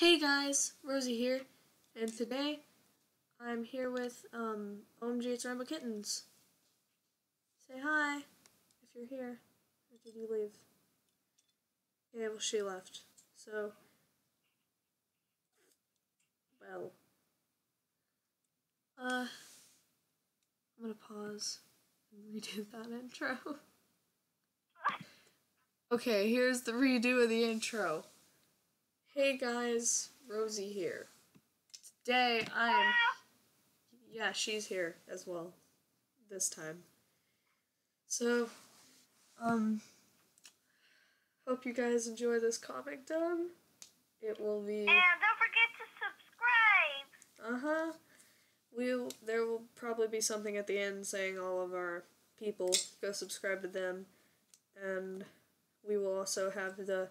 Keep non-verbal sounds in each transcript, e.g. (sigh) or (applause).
Hey guys, Rosie here, and today I'm here with um, OMG It's Rainbow Kittens. Say hi if you're here. Or did you leave? Yeah, well, she left. So, well, uh, I'm gonna pause and redo (laughs) that intro. okay, here's the redo of the intro. Hey guys, Rosie here. Today I'm. Yeah, she's here as well. This time. So, um. Hope you guys enjoy this comic done. It will be. And don't forget to subscribe. Uh huh. We'll. There will probably be something at the end saying all of our people go subscribe to them, and we will also have the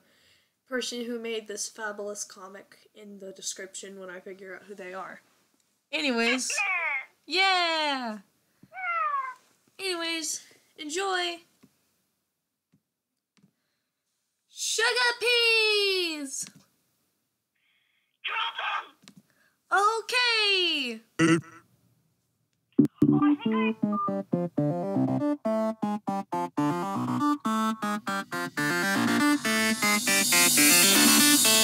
person who made this fabulous comic in the description when I figure out who they are. Anyways, yeah! Anyways, enjoy! Sugar peas! Okay! Oh, Thank you.